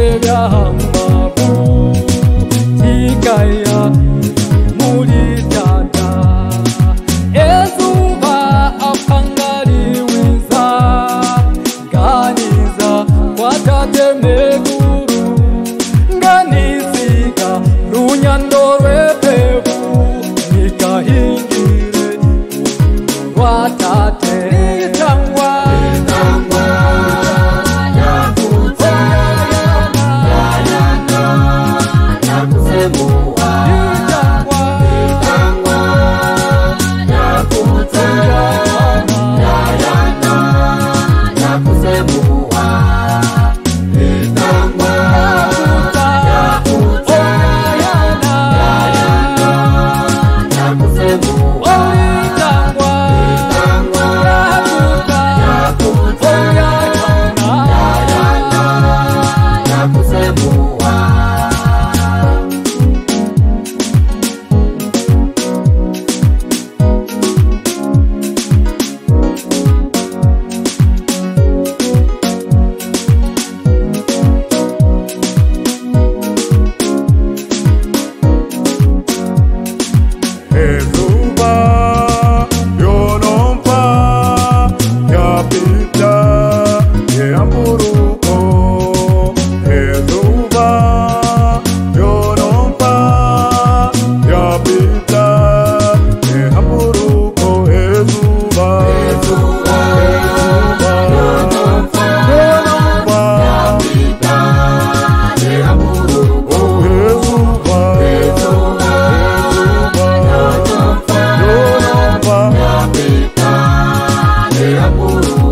sebyahambaku tikaya mulidada ezumba apangaliwiza nganiza kwatatemeguru nganiziga runyandorwe you.